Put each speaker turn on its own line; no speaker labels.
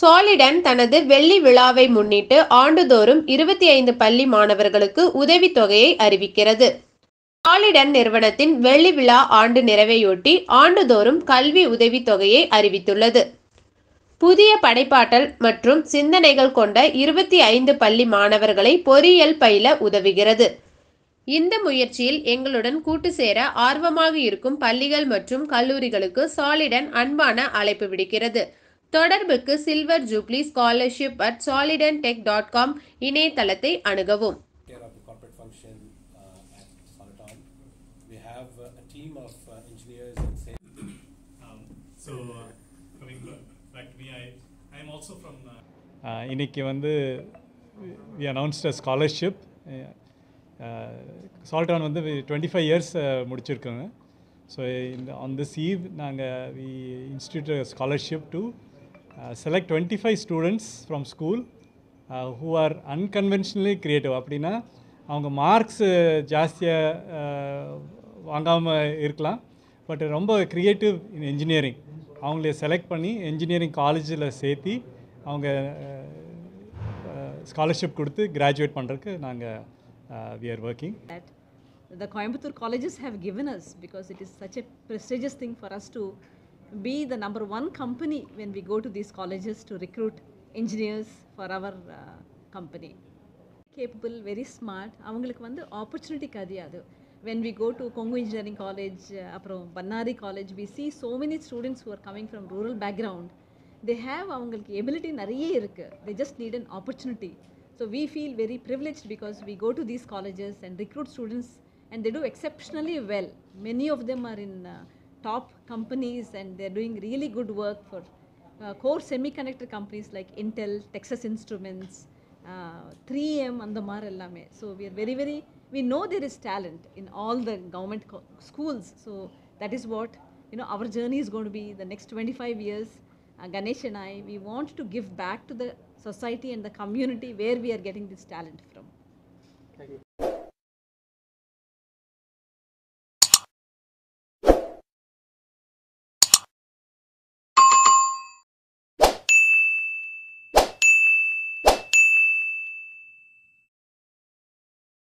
சாலிடன் தனது வெள்ளி விழாவை முன்னிட்டு ஆண்டுதோறும் இருபத்தி ஐந்து பள்ளி மாணவர்களுக்கு உதவித்தொகையை அறிவிக்கிறது. சாலிடன் நிறுவனத்தின் வெள்ளி விழா ஆண்டு நிறைவையொட்டி ஆண்டுதோறும் கல்வி உதவித்தொகையை அறிவித்துள்ளது. புதிய படைப்பாற்றல் மற்றும் சிந்தனைகள் கொண்ட இருபத்தி ஐந்து பள்ளி மாணவர்களை பொறியியல் பயில உதவுகிறது. இந்த முயற்சியில் எங்களுடன் கூட்டு சேர ஆர்வமாக இருக்கும் பள்ளிகள் மற்றும் கல்லூரிகளுக்கு சாலிடன் அன்பான அழைப்பு விடுக்கிறது. தொடர்புக்கு silver jubilee scholarship at Soliton tech dot com இணையதளத்தை அணுகவும்
care of the corporate function uh, at Soliton. We have uh, a team of uh, engineers and sales.
Um, so, uh, coming back to me, I, I am also from. Uh,
Uh, இன்னைக்கு வந்து we announced a scholarship Soliton வந்து twenty five years முடிச்சிருக்கோங்க so இந்த on this eve நாங்கள் we institute scholarship to select twenty five students from school who are unconventionally creative அப்படின்னா அவங்க marks ஜாஸ்தியாக uh, வாங்காமல் இருக்கலாம். பட் ரொம்ப க்ரியேட்டிவ் இன் இன்ஜினியரிங் அவங்கள செலக்ட் பண்ணி இன்ஜினியரிங் காலேஜில் சேர்த்தி அவங்க uh, uh, ஸ்காலர்ஷிப் கொடுத்து கிராஜுவேட் பண்ணுறதுக்கு நாங்கள் we are working
that the Coimbatore colleges have given us because it is such a prestigious thing for us to be the number one company when we go to these colleges to recruit engineers for our uh, company. Capable, very smart. அவங்களுக்கு வந்து opportunity கிடையாது when we go to Kongu Engineering College, uh, அப்புறம் Bannari College, we see so many students who are coming from rural background. They have அவங்களுக்கு ability நிறைய இருக்கு they just need an opportunity. So we feel very privileged because we go to these colleges and recruit students and they do exceptionally well. Many of them are in uh, top companies and they're doing really good work for uh, core semiconductor companies like Intel, Texas Instruments, uh, 3M and the mar. So we are very, very, we know there is talent in all the government schools. So that is what, you know, our journey is going to be the next 25 years. Uh, Ganesh and I, we want to give back to the society and the community where we are getting this talent from.